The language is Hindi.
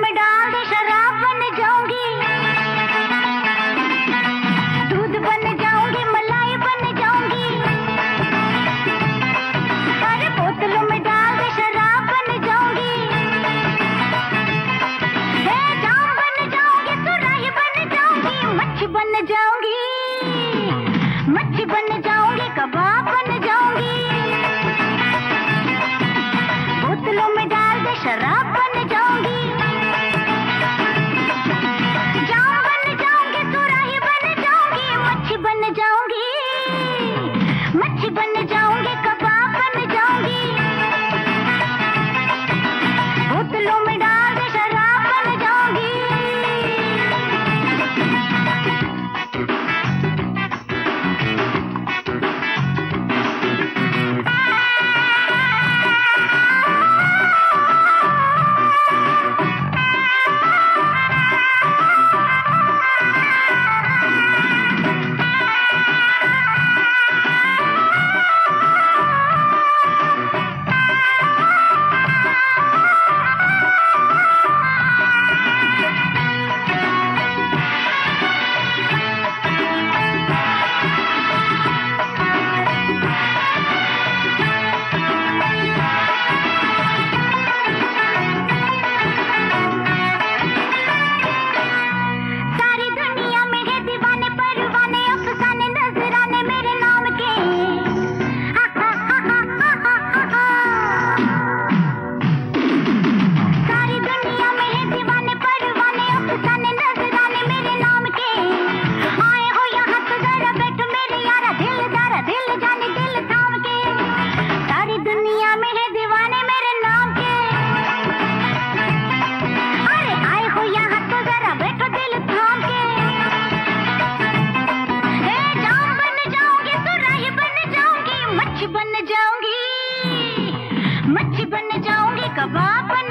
में डाल दो शराब बन जाऊँगी। दूध बन जाऊँगी, मलाई बन जाऊँगी। अरे बोतलों में डाल शराब बन जाऊँगी। जाम बन जाऊँगी, सुराही बन जाऊँगी, मच्छी बन जाऊँगी। मच्छी बन जाऊँगी, कबाब बन जाऊँगी। बोतलों में डाल शराब बन मच्छी बन जाऊँगी बन जाऊँगी कबाब बन